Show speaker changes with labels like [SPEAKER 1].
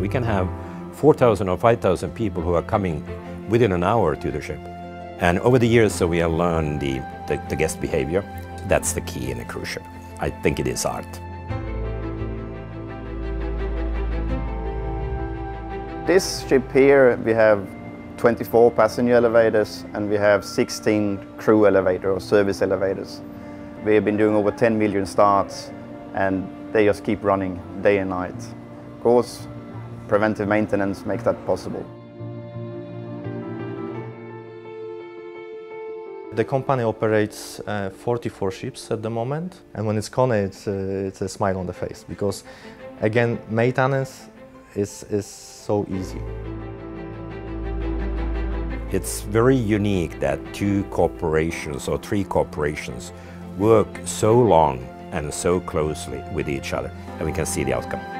[SPEAKER 1] We can have 4,000 or 5,000 people who are coming within an hour to the ship. And over the years, so we have learned the, the, the guest behavior. That's the key in a cruise ship. I think it is art.
[SPEAKER 2] This ship here, we have 24 passenger elevators and we have 16 crew elevator or service elevators. We have been doing over 10 million starts and they just keep running day and night. Of course, preventive maintenance makes that possible.
[SPEAKER 3] The company operates uh, 44 ships at the moment and when it's Kone it's, uh, it's a smile on the face because again maintenance is, is so easy.
[SPEAKER 1] It's very unique that two corporations or three corporations work so long and so closely with each other, and we can see the outcome.